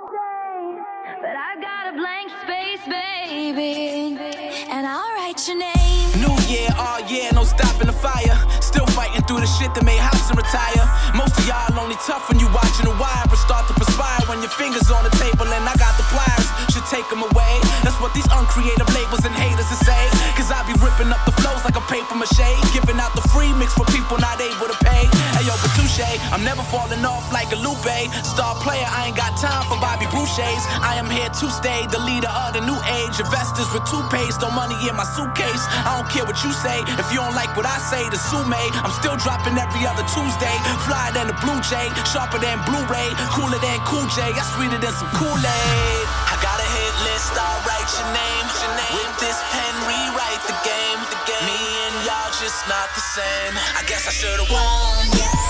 But I got a blank space, baby. And I'll write your name. New year, all year, no stopping the fire. Still fighting through the shit that made house and retire. Most of y'all only tough when you watching the wire, but start to perspire when your fingers on the table and I got the pliers. Should take them away. That's what these uncreative labels and haters are say. Cause I be ripping up the flows like a paper mache. Giving out the free mix for people not able to pay. Hey yo, but touche, I'm never falling off like a Lupe. Star player, I ain't got time for I am here to stay, the leader of the new age. Investors with toothpaste, no money in my suitcase. I don't care what you say. If you don't like what I say, the sue me. I'm still dropping every other Tuesday. Flyer than a Blue Jay, sharper than Blu-ray, cooler than Cool J. I sweeter than some Kool-Aid. I got a hit list, I'll write your name. Your name. With this pen, rewrite the game. Me and y'all just not the same. I guess I should've won.